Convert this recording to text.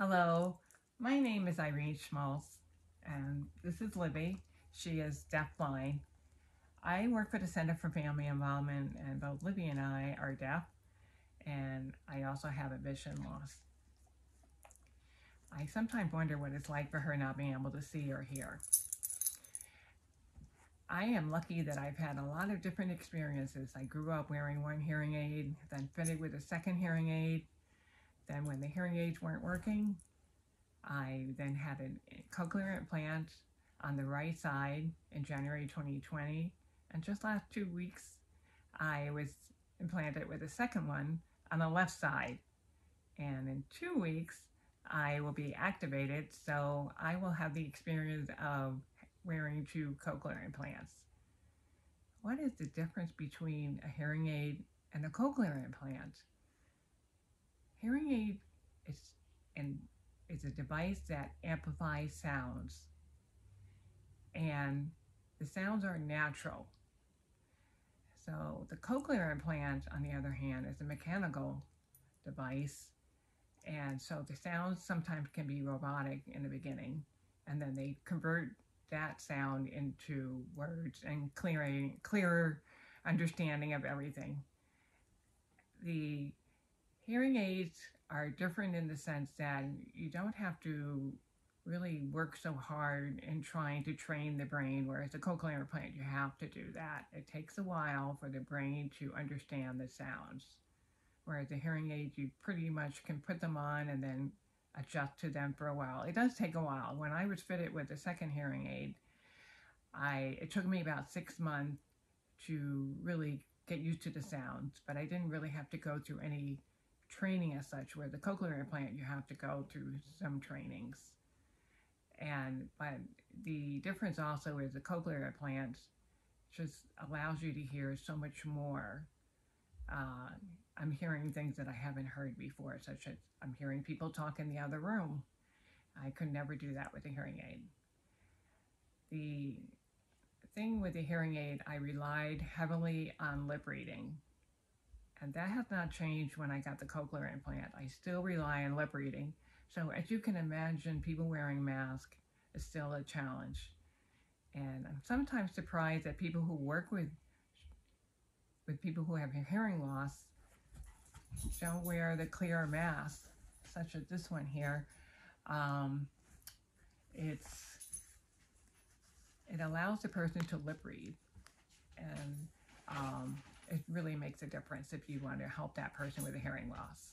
Hello, my name is Irene Schmaltz, and this is Libby. She is deafblind. I work for the Center for Family Involvement, and both Libby and I are deaf, and I also have a vision loss. I sometimes wonder what it's like for her not being able to see or hear. I am lucky that I've had a lot of different experiences. I grew up wearing one hearing aid, then fitted with a second hearing aid, then when the hearing aids weren't working, I then had a cochlear implant on the right side in January 2020. And just last two weeks, I was implanted with a second one on the left side. And in two weeks, I will be activated, so I will have the experience of wearing two cochlear implants. What is the difference between a hearing aid and a cochlear implant? Hearing aid is, and is a device that amplifies sounds. And the sounds are natural. So the cochlear implant, on the other hand, is a mechanical device. And so the sounds sometimes can be robotic in the beginning, and then they convert that sound into words and clearing, clearer understanding of everything. The Hearing aids are different in the sense that you don't have to really work so hard in trying to train the brain, whereas a cochlear implant, you have to do that. It takes a while for the brain to understand the sounds. Whereas the hearing aids, you pretty much can put them on and then adjust to them for a while. It does take a while. When I was fitted with the second hearing aid, I it took me about six months to really get used to the sounds, but I didn't really have to go through any training as such, where the cochlear implant you have to go through some trainings. And but the difference also is the cochlear implant just allows you to hear so much more. Uh, I'm hearing things that I haven't heard before, such as I'm hearing people talk in the other room. I could never do that with a hearing aid. The thing with the hearing aid, I relied heavily on lip reading. And that has not changed when I got the cochlear implant. I still rely on lip reading. So as you can imagine, people wearing masks is still a challenge. And I'm sometimes surprised that people who work with with people who have hearing loss don't wear the clear mask, such as this one here. Um, it's it allows the person to lip read, and really makes a difference if you want to help that person with a hearing loss.